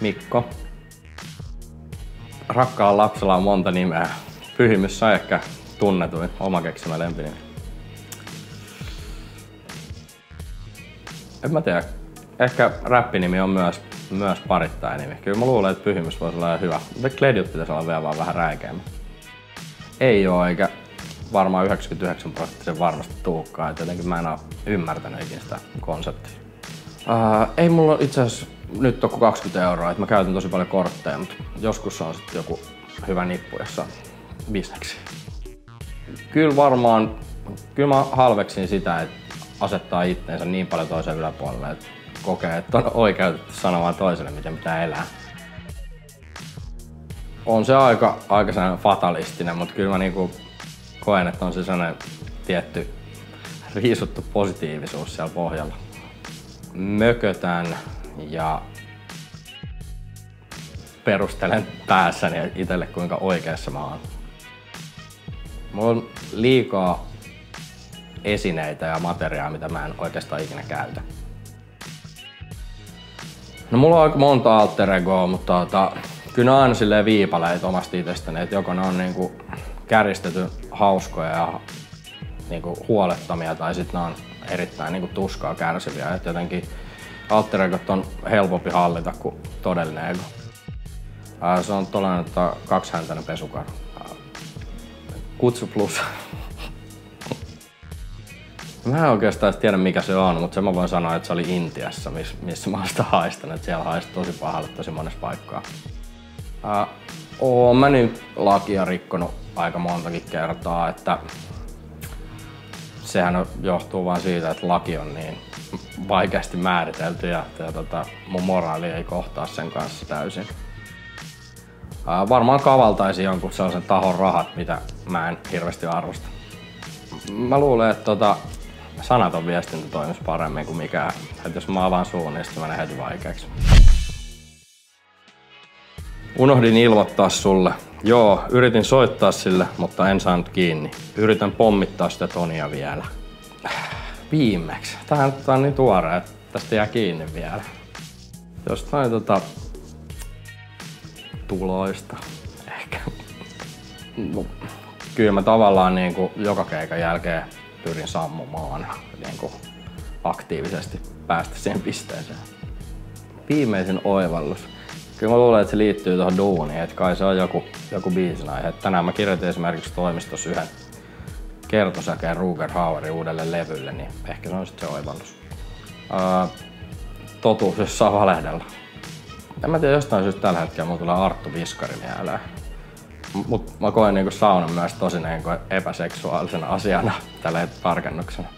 Mikko. Rakkaalla lapsella on monta nimeä. Pyhimys on ehkä tunnetuin oma keksimä lempinimi. En mä tiedä. Ehkä räppinimi on myös, myös parittain nimi. Kyllä mä luulen, että Pyhimys voisi olla hyvä. Mutta Kledjut pitäisi olla vielä vaan vähän räikeämmä. Ei oo, eikä varmaan 99 prosenttisen varmasti tuukkaa. Jotenkin mä en oo ymmärtänyt ikinä sitä konseptia. Uh, ei mulla itse asiassa nyt ole 20 euroa, että mä käytän tosi paljon kortteja, mutta joskus on sitten joku hyvä nippu, jossa on bisneksi. Kyllä varmaan, kyllä mä halveksin sitä, että asettaa itteensä niin paljon toisen yläpuolelle, että kokee, että on oikeutettu sanomaan toiselle, miten pitää elää. On se aika, aika fatalistinen, mutta kyllä mä niinku koen, että on se sellainen tietty riisuttu positiivisuus siellä pohjalla. Mökötän ja perustelen päässäni itselle, kuinka oikeassa mä oon. Mulla on liikaa esineitä ja materiaa, mitä mä en oikeastaan ikinä käytä. No mulla on aika monta alter egoa, mutta tota, kyllä ne on aina silleen viipaleita omasta itsestäni, että joko ne on niinku kärjistetty hauskoja ja niinku huolettomia tai sitten ne on erittäin niinku tuskaa kärsiviä. Et jotenkin alter egot on helpompi hallita kuin todellinen ego. Se on tollanen että kaksihäntäinen pesukar. Kutsu plus. Mä en oikeastaan tiedä mikä se on, mutta se mä voin sanoa, että se oli Intiassa, miss, missä mä sitä haistanut. Siellä haistoi tosi pahalle tosi monessa paikkaa. Oon mä nyt lakia rikkonut aika montakin kertaa, että sehän johtuu vain siitä, että laki on niin vaikeasti määritelty ja, ja tota, mun moraali ei kohtaa sen kanssa täysin. Ää, varmaan kavaltaisin jonkun sellaisen tahon rahat, mitä mä en hirveästi arvosta. Mä luulen, että tota, sanaton viestintä toimisi paremmin kuin mikään. Että jos mä avaan suun, niin se menee heti vaikeaksi. Unohdin ilmoittaa sulle. Joo, yritin soittaa sille, mutta en saanut kiinni. Yritän pommittaa sitä Tonia vielä. Viimeksi. Tää, tää on niin tuore, että tästä jää kiinni vielä. Jostain tota... tuloista. Ehkä. No, kyllä mä tavallaan niin kuin joka keikan jälkeen pyrin sammumaan niin kuin aktiivisesti päästä siihen pisteeseen. Viimeisin oivallus. Kyllä mä luulen, että se liittyy tuohon duuniin, että kai se on joku, joku biisin aihe. Tänään mä kirjoitin esimerkiksi toimistossa yhden kertosäkeen Ruger Hauerin uudelle levylle, niin ehkä se on sitten se oivallus. Ää, totuus, jos saa valehdella. En mä tiedä, jostain syystä tällä hetkellä mulla tulee Arttu Viskari mieleen. Mut mä koen niinku saunan myös tosi niinku epäseksuaalisena asiana tällä tarkennuksena.